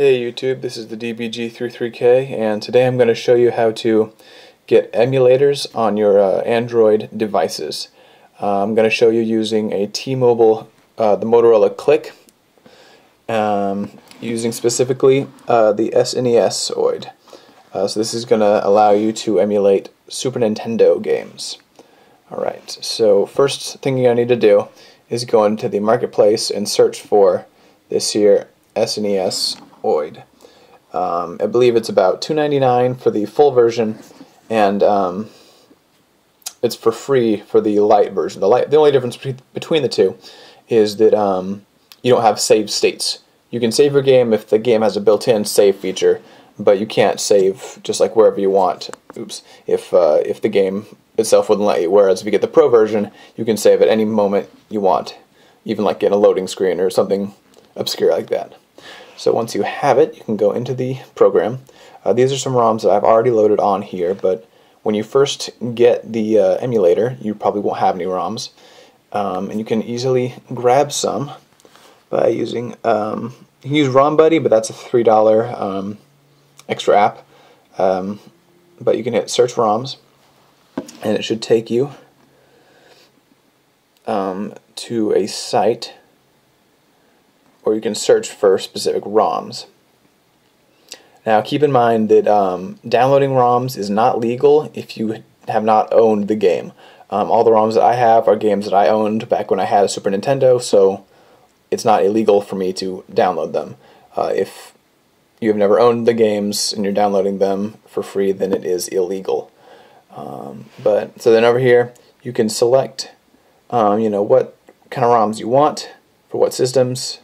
Hey YouTube, this is the DBG33K and today I'm going to show you how to get emulators on your uh, Android devices. Uh, I'm going to show you using a T-Mobile, uh, the Motorola CLIQ, um, using specifically uh, the SNESoid. Uh, so this is going to allow you to emulate Super Nintendo games. Alright, so first thing to need to do is go into the marketplace and search for this here SNES Oid. Um, I believe it's about $2.99 for the full version, and um, it's for free for the lite version. The lite, the only difference between the two is that um, you don't have save states. You can save your game if the game has a built-in save feature, but you can't save just like wherever you want. Oops. If uh, if the game itself wouldn't let you. Whereas if you get the Pro version, you can save at any moment you want, even like in a loading screen or something obscure like that. So once you have it, you can go into the program. Uh, these are some ROMs that I've already loaded on here, but when you first get the uh, emulator, you probably won't have any ROMs. Um, and you can easily grab some by using, um, you can use ROM Buddy, but that's a $3 um, extra app. Um, but you can hit search ROMs, and it should take you um, to a site or you can search for specific ROMs. Now keep in mind that um, downloading ROMs is not legal if you have not owned the game. Um, all the ROMs that I have are games that I owned back when I had a Super Nintendo, so it's not illegal for me to download them. Uh, if you have never owned the games and you're downloading them for free, then it is illegal. Um, but so then over here, you can select, um, you know, what kind of ROMs you want for what systems,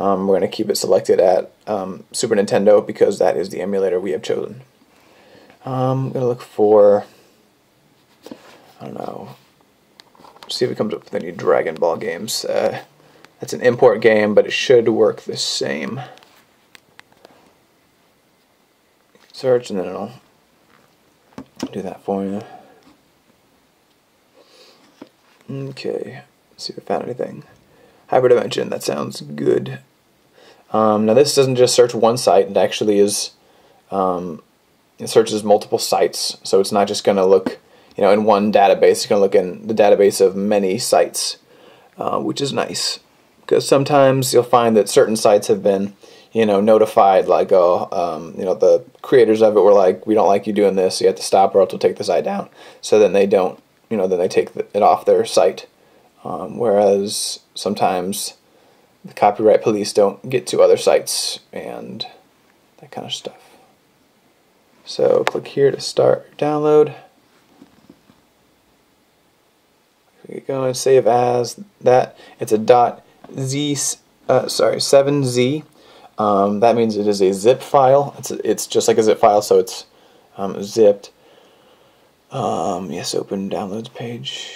um, we're going to keep it selected at um, Super Nintendo because that is the emulator we have chosen. Um, I'm going to look for, I don't know, see if it comes up with any Dragon Ball games. Uh, that's an import game, but it should work the same. Search and then it'll do that for you. Okay, Let's see if I found anything. Hyperdimension, that sounds good. Um, now this doesn't just search one site, it actually is, um, it searches multiple sites, so it's not just going to look you know, in one database, it's going to look in the database of many sites, uh, which is nice. Because sometimes you'll find that certain sites have been, you know, notified, like, oh, um, you know, the creators of it were like, we don't like you doing this, so you have to stop or else we'll take the site down. So then they don't, you know, then they take it off their site. Um, whereas sometimes the copyright police don't get to other sites and that kind of stuff. So click here to start download. Go and save as that. It's a dot z uh, sorry 7z. Um, that means it is a zip file. It's it's just like a zip file, so it's um, zipped. Um, yes, open downloads page.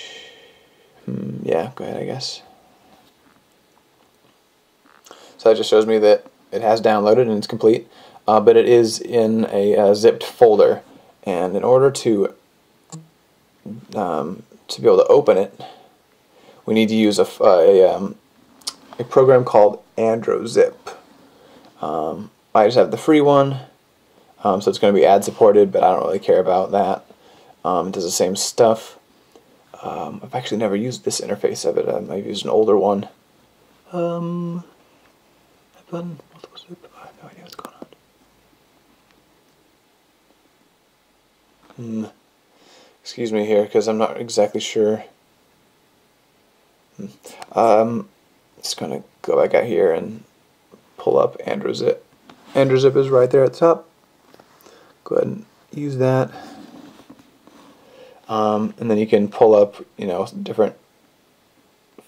Hmm, yeah, go ahead, I guess. So that just shows me that it has downloaded and it's complete, uh, but it is in a uh, zipped folder. And in order to um, to be able to open it, we need to use a, a, um, a program called AndroZip. Um, I just have the free one, um, so it's going to be ad supported, but I don't really care about that. Um, it does the same stuff. Um, I've actually never used this interface of it. I've used an older one. Um, button, multiple soup. I have no idea what's going on. Hmm. Excuse me here, because I'm not exactly sure. Hmm. Um, just gonna go back out here and pull up AndroZip. AndroZip is right there at the top. Go ahead and use that. Um, and then you can pull up, you know, different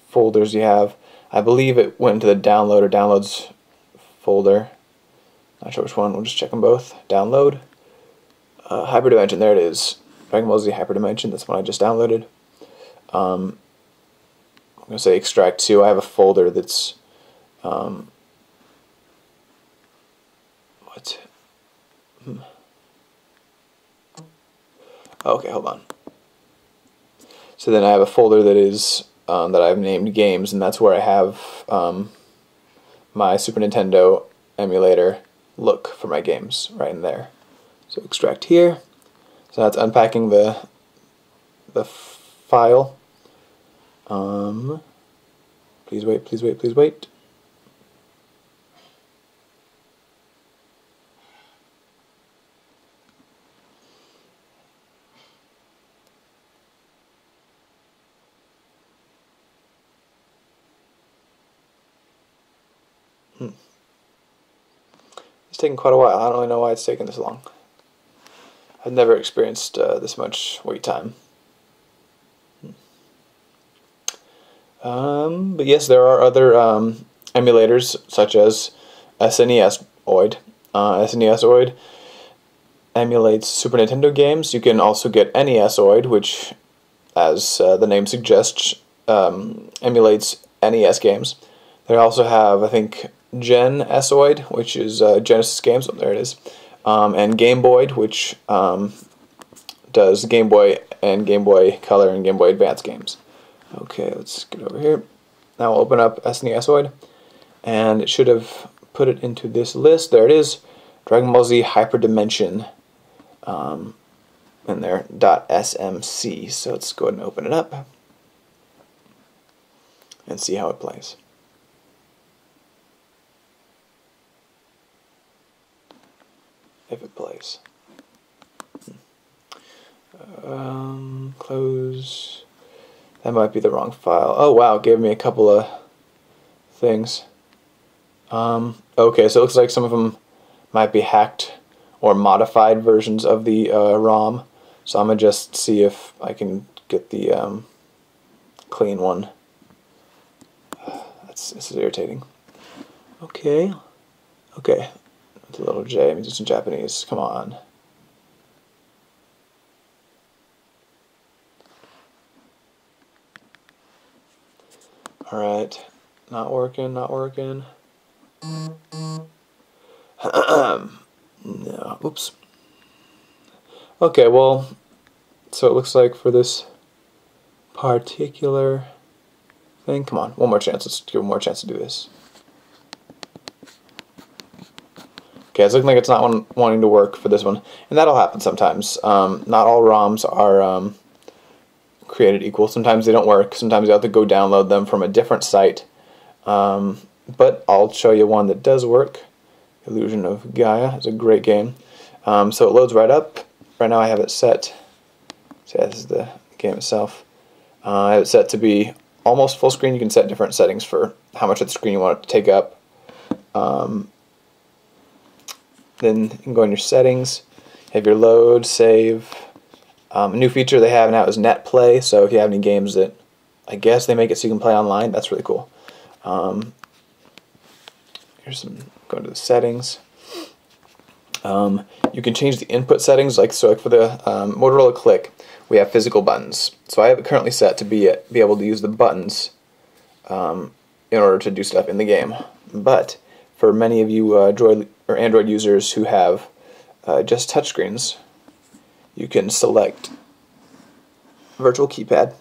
folders you have. I believe it went to the download or downloads folder. Not sure which one. We'll just check them both. Download. Uh, Hyperdimension. There it is. Dragon Ball Z Hyperdimension. That's one I just downloaded. Um, I'm going to say extract to. I have a folder that's um, what? Hmm. Okay, hold on. So then I have a folder that is um, that I've named games, and that's where I have um, my Super Nintendo emulator look for my games right in there. So extract here. So that's unpacking the the file. Um, please wait, please wait, please wait. Hmm. It's taking quite a while. I don't really know why it's taking this long. I've never experienced uh, this much wait time. Hmm. Um, but yes, there are other um, emulators such as SNESoid. Uh, SNESoid emulates Super Nintendo games. You can also get NESoid, which, as uh, the name suggests, um, emulates NES games. They also have, I think, GENSoid, which is uh, Genesis games. Oh, there it is. Um, and Game Boy, which um, does Game Boy and Game Boy Color and Game Boy Advance games. Okay, let's get over here. Now we'll open up SNESoid, and it should have put it into this list. There it is, Dragon Ball Z Hyperdimension um, in there, dot .smc. So let's go ahead and open it up and see how it plays. If it plays. Um, close. That might be the wrong file. Oh wow, gave me a couple of things. Um, okay, so it looks like some of them might be hacked or modified versions of the uh, ROM. So I'm gonna just see if I can get the um, clean one. That's this is irritating. Okay, okay. The little J means it's in Japanese. Come on. Alright. Not working, not working. no. Oops. Okay, well, so it looks like for this particular thing, come on, one more chance. Let's give one more chance to do this. Okay, it's looking like it's not wanting to work for this one. And that'll happen sometimes. Um, not all ROMs are um, created equal. Sometimes they don't work. Sometimes you have to go download them from a different site. Um, but I'll show you one that does work. Illusion of Gaia is a great game. Um, so it loads right up. Right now I have it set. So this is the game itself. Uh, I have it set to be almost full screen. You can set different settings for how much of the screen you want it to take up. Um, then you can go in your settings, have your load, save. Um, a new feature they have now is net play, so if you have any games that I guess they make it so you can play online, that's really cool. Um, here's some, go into the settings. Um, you can change the input settings, like so for the um, Motorola CLIQ, we have physical buttons. So I have it currently set to be be able to use the buttons um, in order to do stuff in the game. But for many of you uh, or Android users who have uh, just touchscreens, you can select virtual keypad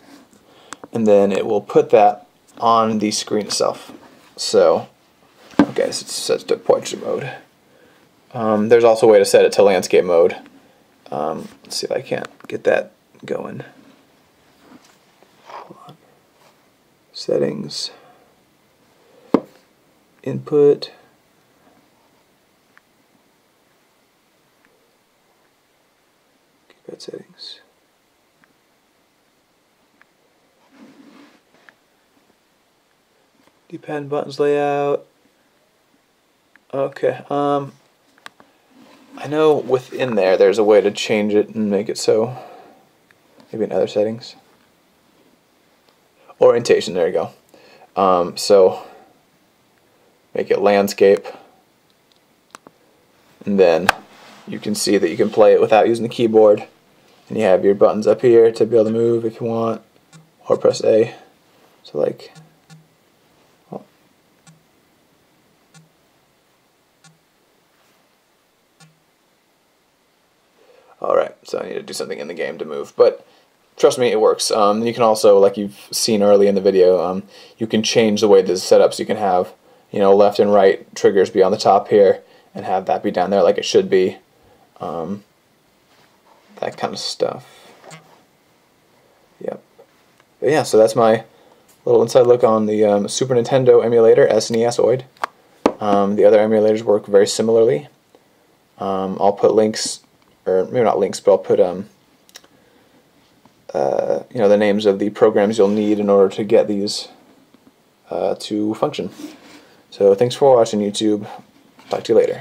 and then it will put that on the screen itself. So, okay, so it's set to portrait mode. Um, there's also a way to set it to landscape mode. Um, let's see if I can't get that going. Settings, input. Settings. Depend buttons layout. Okay, um, I know within there there's a way to change it and make it so, maybe in other settings. Orientation, there you go. Um, so, make it landscape, and then you can see that you can play it without using the keyboard. And you have your buttons up here to be able to move if you want, or press A. So like, oh. Alright, so I need to do something in the game to move. But trust me, it works. Um, you can also, like you've seen early in the video, um, you can change the way this is set up so you can have, you know, left and right triggers be on the top here, and have that be down there like it should be. Um, that kind of stuff. Yep. But yeah, so that's my little inside look on the um, Super Nintendo emulator, SNESoid. Um, the other emulators work very similarly. Um, I'll put links, or maybe not links, but I'll put um, uh, you know the names of the programs you'll need in order to get these uh, to function. So thanks for watching YouTube. Talk to you later.